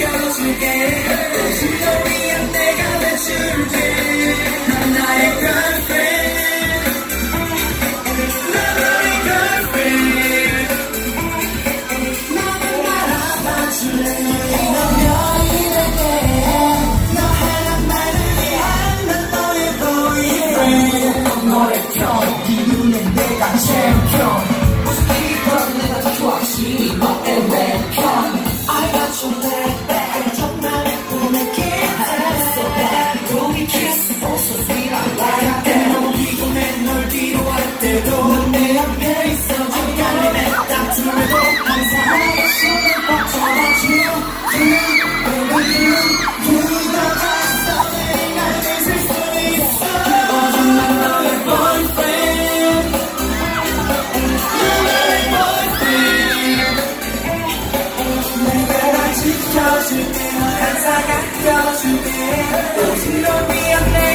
Cause you get it. 널 항상 아껴줄게. 오직 널 위한 내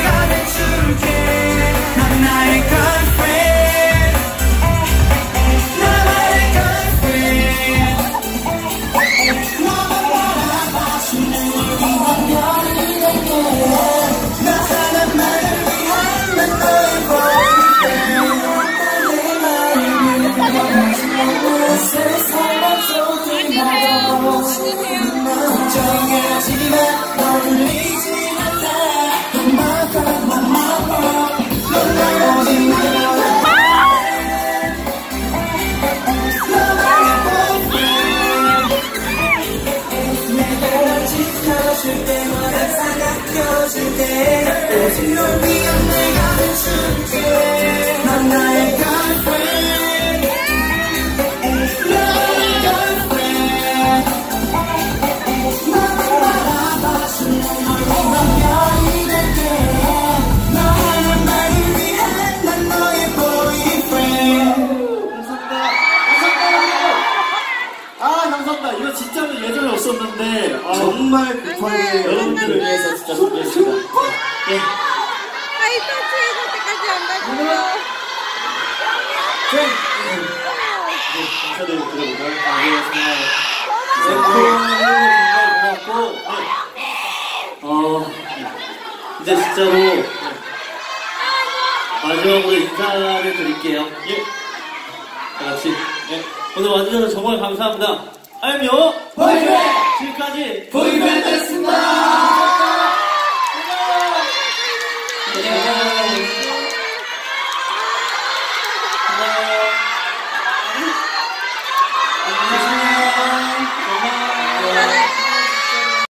이거 진짜로 예전에 없었는데 아, 정말 급하게 여러분들을 위해서 진짜 준비했습니다. 예. 하이터치 해줄 때까지 안 가지고. 인사드리고 드려볼까요? 아, 네, 네, 고맙고 네. 어, 이제 진짜로 네. 마지막으로 인사를 드릴게요. 예. 다 같이 네. 오늘 와주셔서 정말 감사합니다. 알미오 보이밴드 지금까지 보이밴드였습니다 Lord.